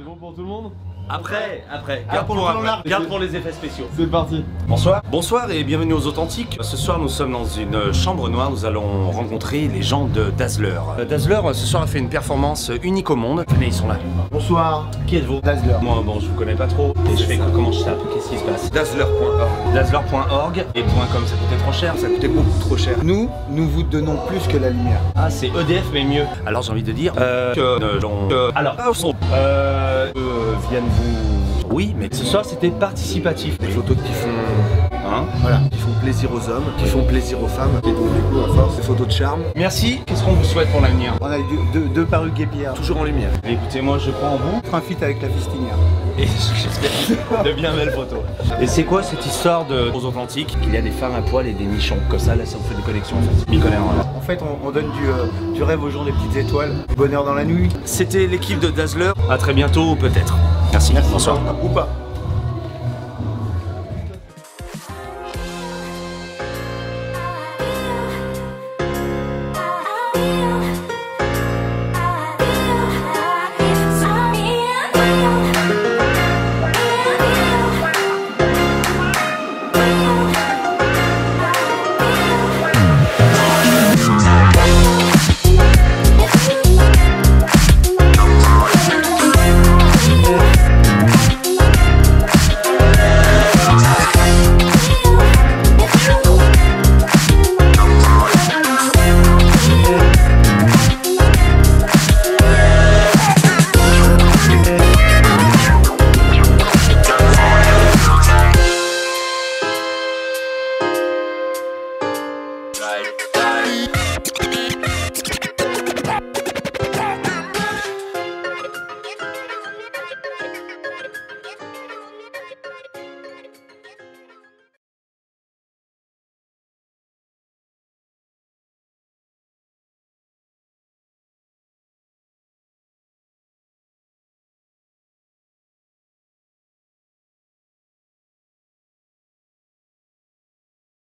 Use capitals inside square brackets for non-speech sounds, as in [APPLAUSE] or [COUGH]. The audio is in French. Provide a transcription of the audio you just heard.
C'est bon pour tout le monde Après, après, Ah, garde pour pour, après. Garde pour les effets spéciaux. C'est parti. Bonsoir. Bonsoir et bienvenue aux Authentiques. Ce soir, nous sommes dans une chambre noire. Nous allons rencontrer les gens de Dazzler. Euh, Dazzler, ce soir, a fait une performance unique au monde. Venez, ils sont là. Bonsoir, Qui êtes-vous Dazzler. Moi, bon, je vous connais pas trop. Et je fais que- comment je tape Qu'est-ce qui se passe Dazzler.org. Dazzler.org et .com, ça coûtait trop cher. Ça coûtait beaucoup trop cher. Nous, nous vous donnons plus que la lumière. Ah, c'est EDF, mais mieux. Alors, j'ai envie de dire euh, que. euh, euh, alors, son- euh, euh, viennent vous. Oui, mais ce soir, c'était participatif. Des photos qui font, Hein voilà, qui font plaisir aux hommes, qui font plaisir aux femmes. Et donc du coup, à force, des photos de charme. Merci. Qu'est-ce qu'on vous souhaite pour l'avenir? On a eu deux, deux, deux guépières, toujours en lumière. Écoutez, moi, je prends en vous. Un fit avec la fistinière. Et [LAUGHS] j'espère de bien belles photos. Et c'est quoi cette histoire de aux Atlantiques qu'il y a des femmes à poil et des nichons Comme ça, là, ça vous fait des connexions en fait. En fait, on, on donne du, euh, du rêve aux gens des petites étoiles, du bonheur dans la nuit. C'était l'équipe de Dazzler. À très bientôt, peut-être. Merci. Bonsoir. Ou pas.